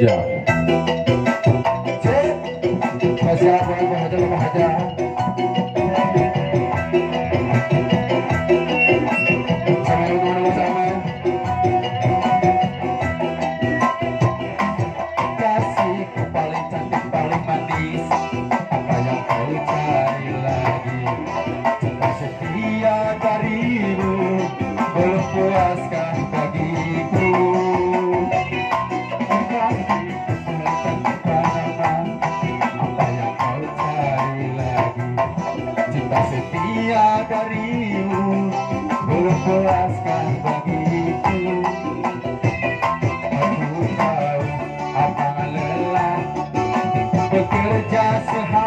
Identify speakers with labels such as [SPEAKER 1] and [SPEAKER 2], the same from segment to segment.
[SPEAKER 1] يا. فزاع وما هدى وما هدى Cinta setia darimu. Belum puaskah bagiku? Aku tahu apa lelah bekerja sehari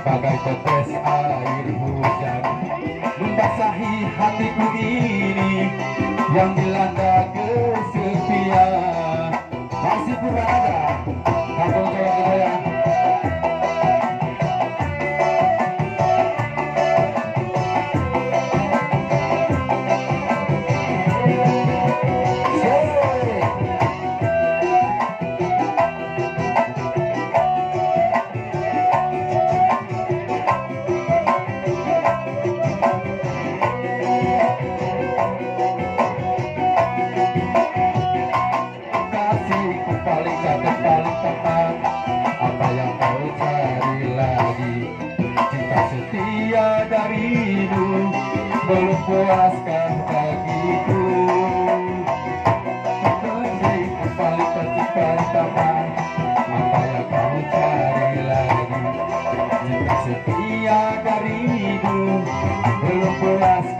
[SPEAKER 1] Bagai tetes air hujan. Membasahi hatiku ini Yang dilanda setia darimu belum puaskah bagiku. Kasihku paling cantik paling tepat apa yang kau cari lagi? Cinta setia darimu belum puaskah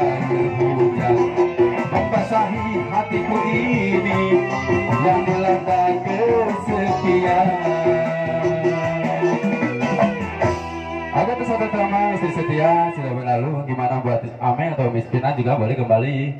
[SPEAKER 1] hatiku ini yang dilanda kesepian itu satu drama istri setia sudah berlalu. Gimana buat Ame atau Miss Pina juga boleh kembali